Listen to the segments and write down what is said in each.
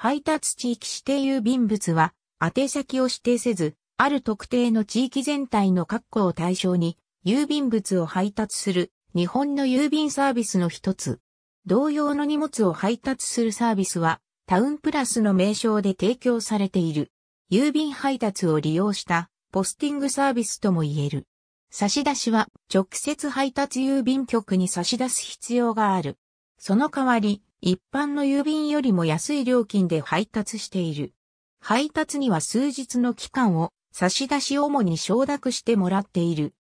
配達地域指定郵便物は、宛先を指定せず、ある特定の地域全体の括弧を対象に、郵便物を配達する日本の郵便サービスの一つ。同様の荷物を配達するサービスは、タウンプラスの名称で提供されている。郵便配達を利用したポスティングサービスとも言える。差し出しは直接配達郵便局に差し出す必要がある。その代わり、一般の郵便よりも安い料金で配達している。配達には数日の期間を差し出し主に承諾してもらっている。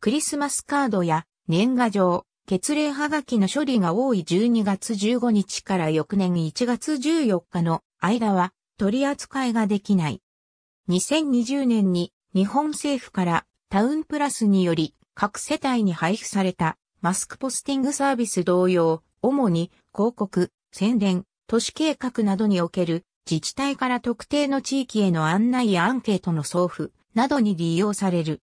クリスマスカードや年賀状、血礼はがきの処理が多い12月15日から翌年1月14日の間は取り扱いができない。2020年に日本政府からタウンプラスにより各世帯に配布されたマスクポスティングサービス同様、主に広告、宣伝、都市計画などにおける自治体から特定の地域への案内やアンケートの送付などに利用される。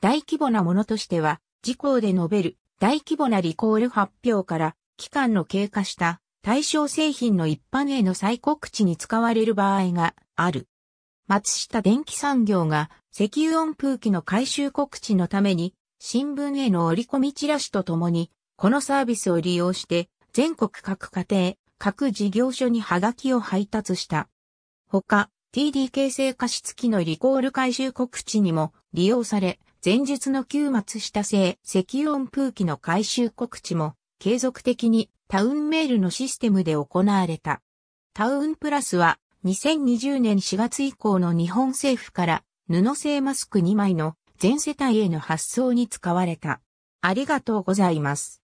大規模なものとしては、事項で述べる大規模なリコール発表から期間の経過した対象製品の一般への再告知に使われる場合がある。松下電機産業が石油温風機の回収告知のために新聞への折り込みチラシとともにこのサービスを利用して全国各家庭、各事業所にハガキを配達した。他、TD 形成加湿器のリコール回収告知にも利用され、前述の旧松下製石油温風機の回収告知も継続的にタウンメールのシステムで行われた。タウンプラスは2020年4月以降の日本政府から布製マスク2枚の全世帯への発送に使われた。ありがとうございます。